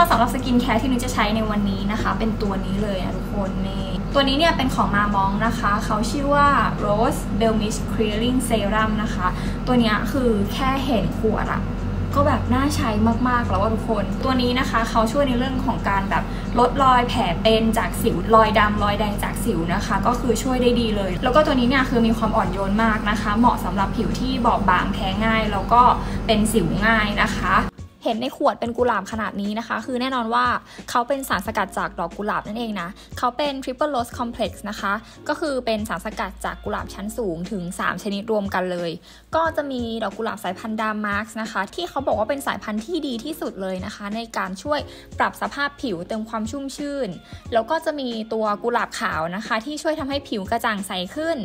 ก็สำหรับ skincare ที่นุ้ยจะใช้ในวันนี้นะคะ เป็นตัวนี้เลยนะทุกคนนี่ตัวนี้เนี่ยเป็นของ Mamonde นะคะ เขาชื่อว่า Rose Blemish Clearing Serum นะคะ ตัวนี้คือแค่เห็นขวดอะก็แบบน่าใช้มากๆแล้วว่าทุกคน ตัวนี้นะคะเขาช่วยในเรื่องของการแบบลดรอยแผลเป็นจากสิวรอยดำรอยแดงจากสิวนะคะ ก็คือช่วยได้ดีเลย แล้วก็ตัวนี้เนี่ยคือมีความอ่อนโยนมากนะคะ เหมาะสำหรับผิวที่บอบบางแพ้ง่าย แล้วก็เป็นสิวง่ายนะคะ เห็นในขวดเป็นกุหลาบขนาดนี้นะคะ คือแน่นอนว่าเขาเป็นสารสกัดจากดอกกุหลาบนั่นเองนะเขาเป็น triple rose complex นะคะ ก็คือเป็นสารสกัดจากกุหลาบชั้นสูงถึง 3 ชนิดรวมกันเลย ก็จะมีดอกกุหลาบสายพันธุ์ดามาร์กนะคะ ที่เขาบอกว่าเป็นสายพันธุ์ที่ดีที่สุดเลยนะคะ ในการช่วยปรับสภาพผิวเติมความชุ่มชื่น แล้วก็จะมีตัวกุหลาบขาวนะคะ ที่ช่วยทำให้ผิวกระจ่างใสขึ้น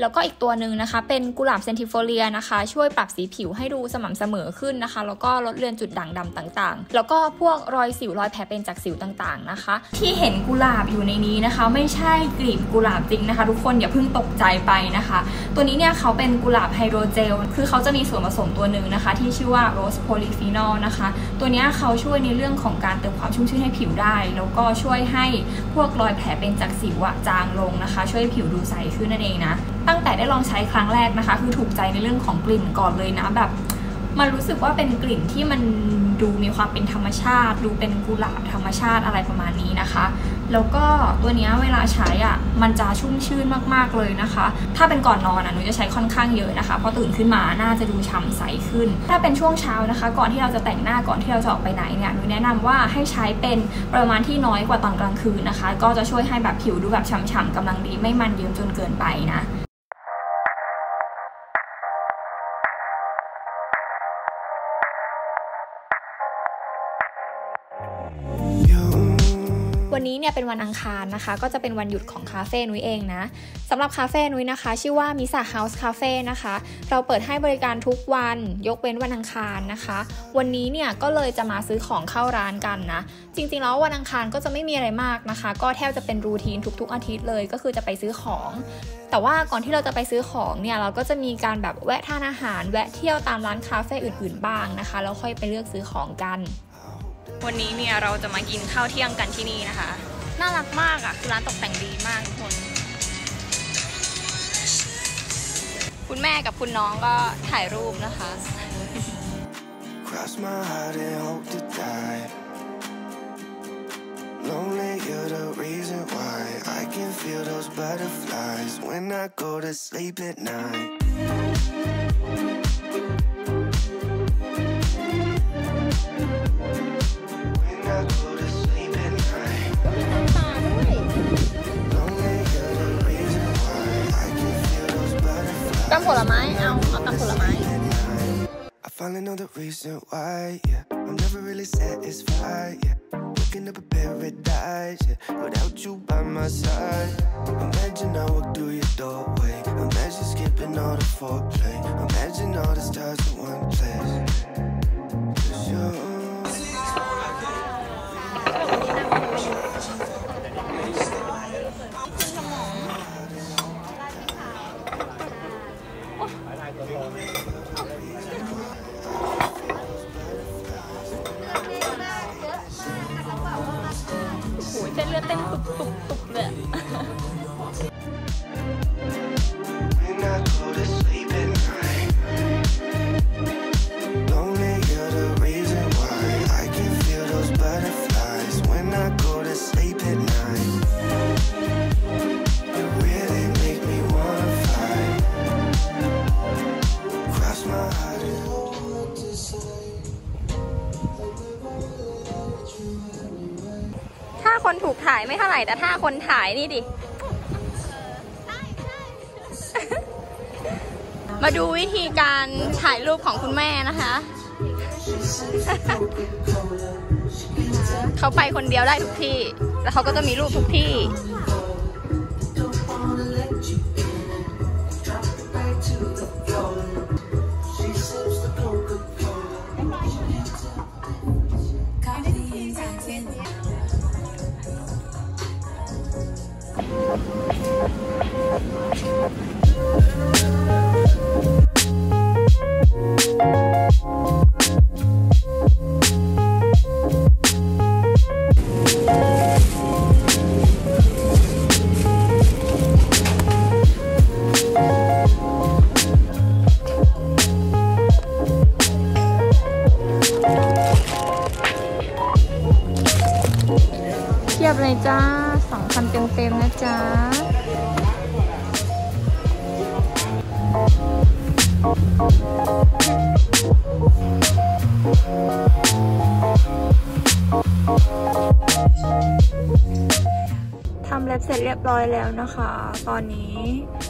แล้วก็อีกตัวหนึ่งนะคะ เป็นกุหลาบ Centifolia นะคะ ช่วยปรับสีผิวให้ดูสม่ำเสมอขึ้นนะคะ แล้วก็ลดเลือนจุดด่างดำต่างๆ แล้วก็พวกรอยสิวรอยแผลเป็นจากสิวต่างๆนะคะ ที่เห็นกุหลาบอยู่ในนี้นะคะ ไม่ใช่กลีบกุหลาบจริงนะคะ ทุกคนอย่าเพิ่งตกใจไปนะคะ ตัวนี้เนี่ยเขาเป็นกุหลาบ hydrogel คือเขาจะมีส่วนผสมตัวหนึ่งนะคะ ที่ชื่อว่า Rose Polyphenol นะคะ ตัวนี้เขาช่วยในเรื่องของการเติมความชุ่มชื้นให้ผิวได้ แล้วก็ช่วยให้พวกรอยแผลเป็นจากสิวอะจางลงนะคะ ช่วยผิวดูใสขึ้นนั่นเองนะ ตั้งแต่ได้ลองใช้ครั้งแรกนะคะ คือถูกใจในเรื่องของกลิ่นก่อนเลยนะแบบ มันรู้สึกว่าเป็นกลิ่นที่มันดูมีความเป็นธรรมชาติ ดูเป็นกุหลาบธรรมชาติอะไรประมาณนี้นะคะ แล้วก็ตัวนี้เวลาใช้อะมันจะชุ่มชื่นมากๆเลยนะคะ ถ้าเป็นก่อนนอนอะหนูจะใช้ค่อนข้างเยอะนะคะพอตื่นขึ้นมาน่าจะดูฉ่ำใสขึ้น ถ้าเป็นช่วงเช้านะคะ ก่อนที่เราจะแต่งหน้าก่อนที่เราจะออกไปไหนเนี่ยหนูแนะนำว่าให้ใช้เป็นประมาณที่น้อยกว่าตอนกลางคืนนะคะ ก็จะช่วยให้แบบผิวดูแบบฉ่ำๆกำลังดีไม่มันเยิ้มจนเกินไปนะ วันนี้เนี่ยเป็นวันอังคารนะคะ ก็จะเป็นวันหยุดของคาเฟ่นุ้ยเองนะสำหรับคาเฟ่นุ้ยนะคะ ชื่อว่ามิสาเฮาส์คาเฟ่นะคะ เราเปิดให้บริการทุกวันยกเว้นวันอังคารนะคะ วันนี้เนี่ยก็เลยจะมาซื้อของเข้าร้านกันนะ จริงๆแล้ววันอังคารก็จะไม่มีอะไรมากนะคะ ก็แทบจะเป็นรูทีนทุก ๆ อาทิตย์เลยก็คือจะไปซื้อของ แต่ว่าก่อนที่เราจะไปซื้อของเนี่ยเราก็จะมีการแบบแวะทานอาหาร แวะเที่ยวตามร้านคาเฟ่อื่น ๆ บ้างนะคะแล้วค่อยไปเลือกซื้อของกัน วันนี้เนี่ยเราจะมากินข้าวเที่ยงกันที่นี่นะคะ น่ารักมากอะ่ะคือร้านตกแต่งดีมากทุกคน คุณแม่กับคุณน้องก็ถ่ายรูปนะคะ Cross my heart and hope to die. Lonely, you're the reason why I can feel those butterflies when I go to sleep at night. ผลไม้ เอา เอาตำผลไม้ I finally know the reason why, yeah. I'm never really satisfied, yeah. Waking up a paradise, yeah. Without you by my side. Imagine I walk through your doorway. Imagine skipping all the foreplay. Imagine all the stars in one place. Oh, ถ้าคนถูกถ่ายไม่เท่าไหร่แต่ถ้าคนถ่ายนี่ดิ มาดูวิธีการถ่ายรูปของคุณแม่นะคะ เขาไปคนเดียวได้ทุกที่ แล้วเขาก็จะมีรูปทุกที่ เทียบเลยจ้า 2,000 เต็มๆนะจ้า เรียบร้อยแล้วนะคะ ตอนนี้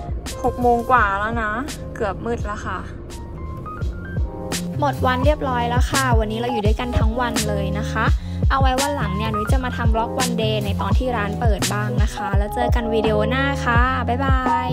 6โมงกว่าแล้วนะ เกือบมืดแล้วค่ะ หมดวันเรียบร้อยแล้วค่ะ วันนี้เราอยู่ด้วยกันทั้งวันเลยนะคะ เอาไว้วันหลังเนี่ยนุ้ยจะมาทำบล็อกวันเดย์ในตอนที่ร้านเปิดบ้างนะคะ แล้วเจอกันวิดีโอหน้าค่ะ บ๊ายบาย